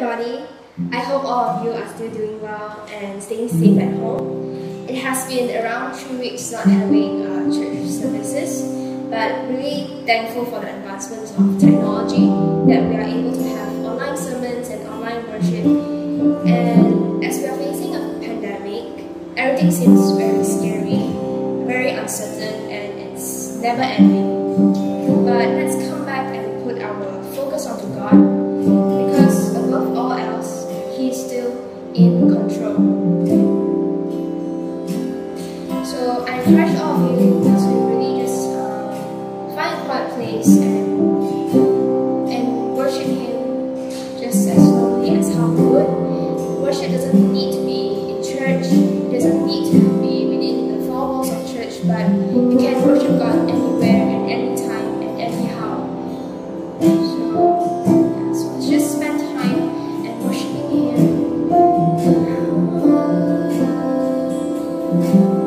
everybody. I hope all of you are still doing well and staying safe at home. It has been around three weeks not having uh, church services, but really thankful for the advancements of technology that we are able to have online sermons and online worship. And as we are facing a pandemic, everything seems very scary, very uncertain, and it's never ending. But let's in control. So I encourage all of What if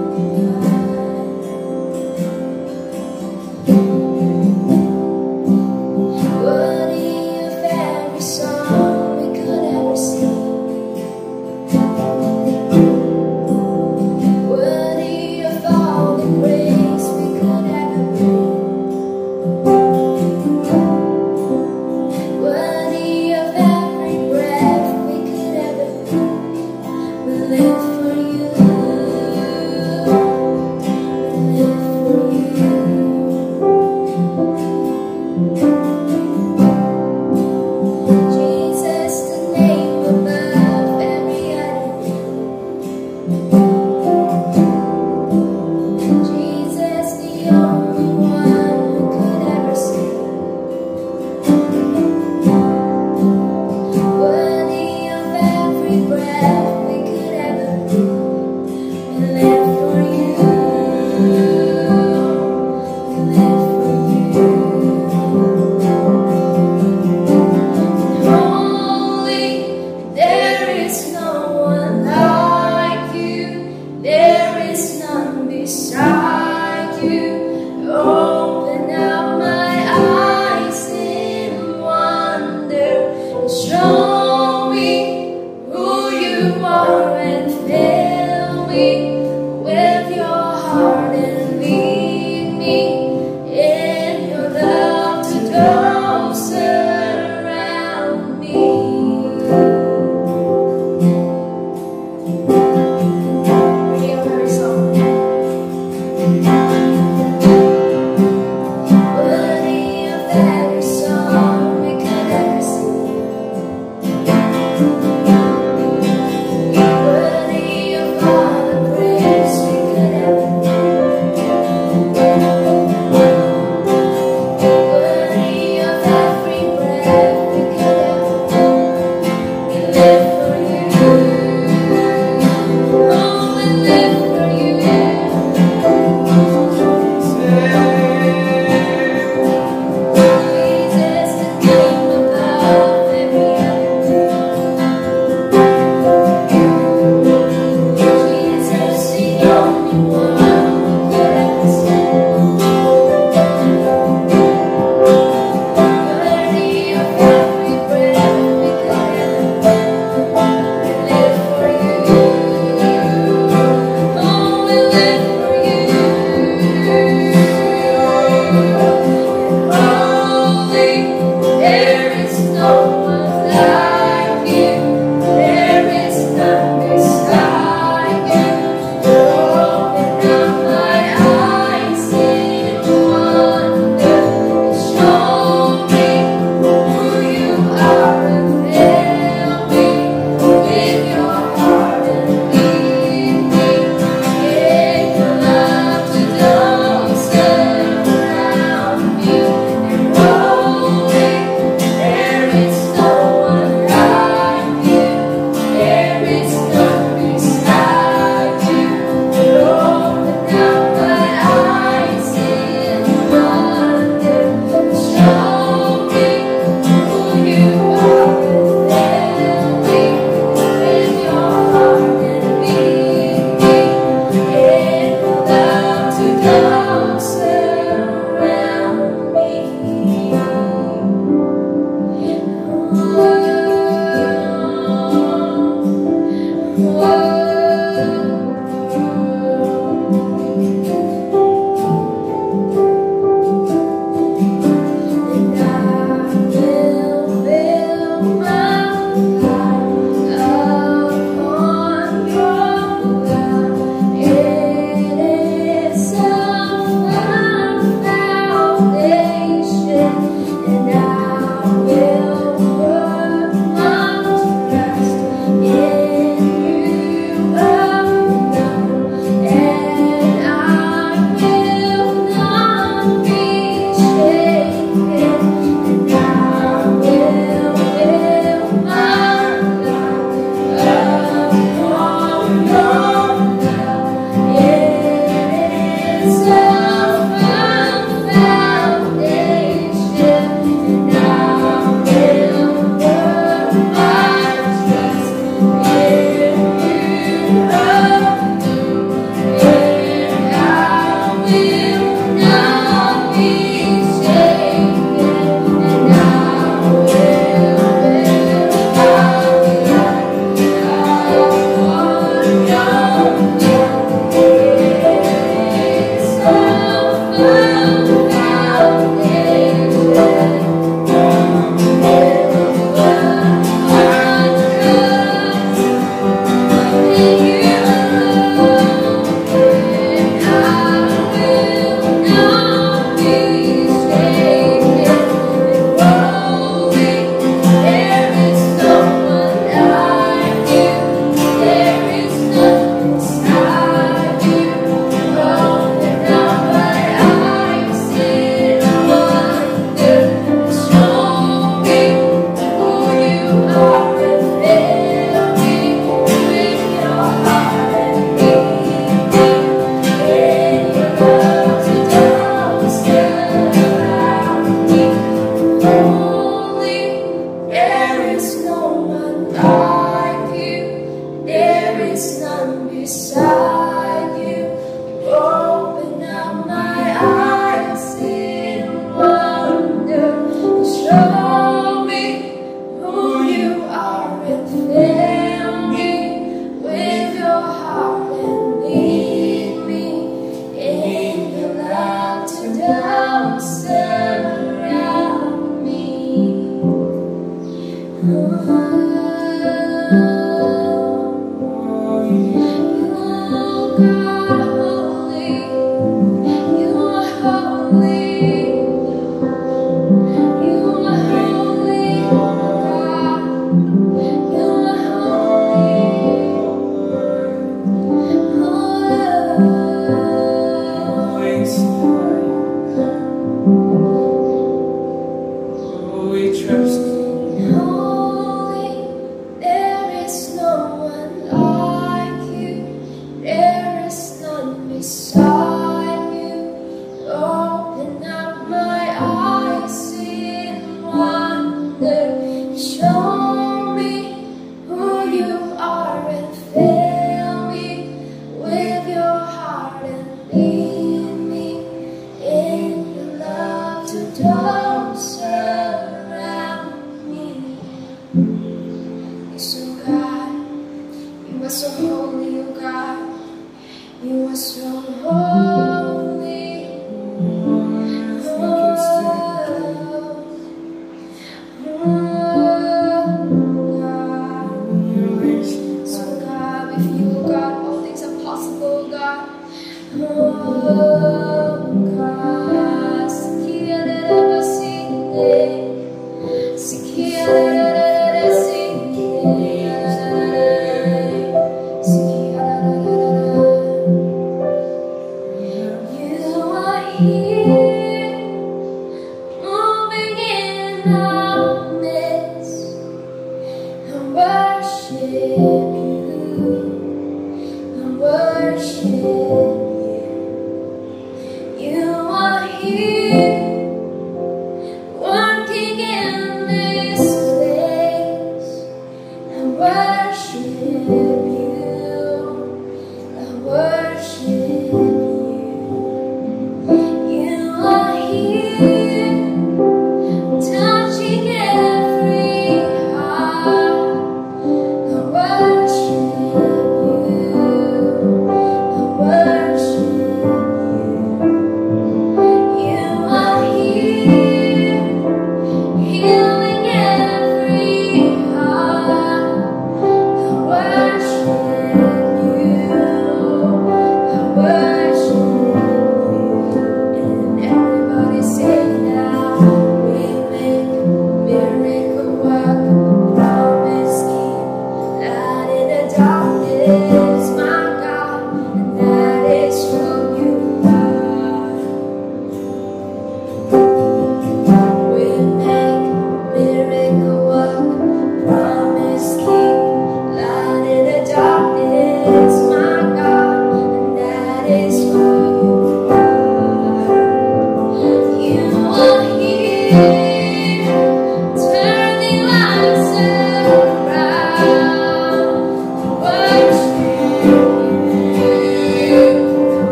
you.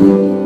you.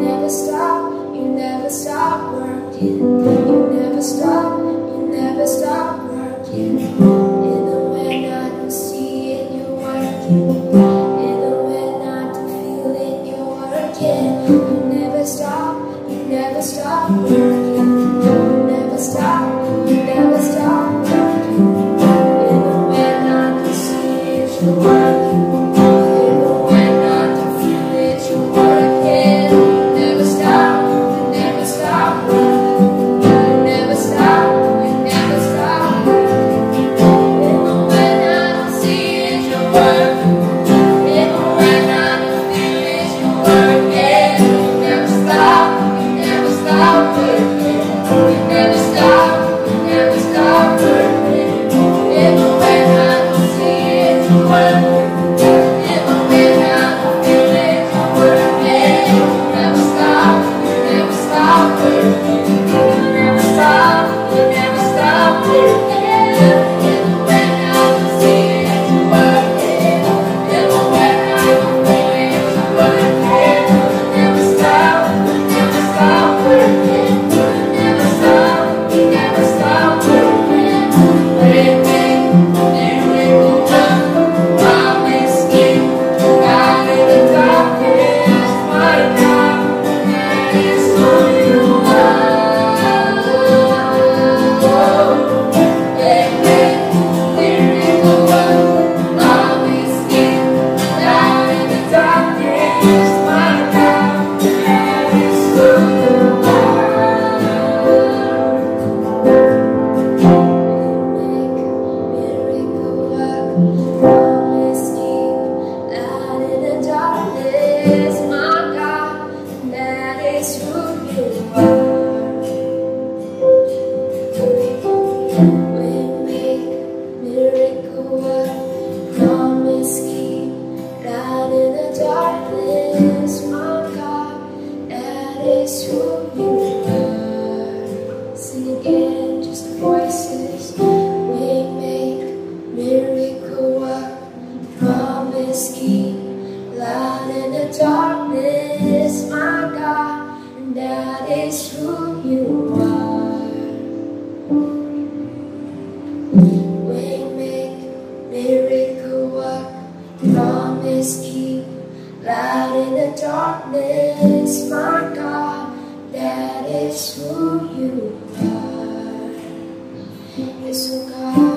in the darkness, my God, that is who you are. Yes, oh God.